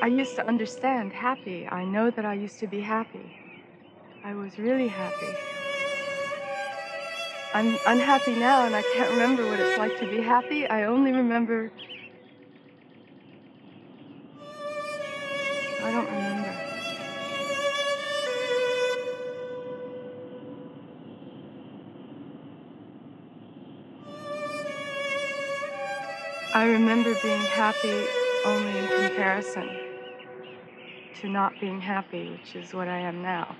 I used to understand happy. I know that I used to be happy. I was really happy. I'm unhappy now and I can't remember what it's like to be happy. I only remember. I don't remember. I remember being happy only in comparison to not being happy, which is what I am now.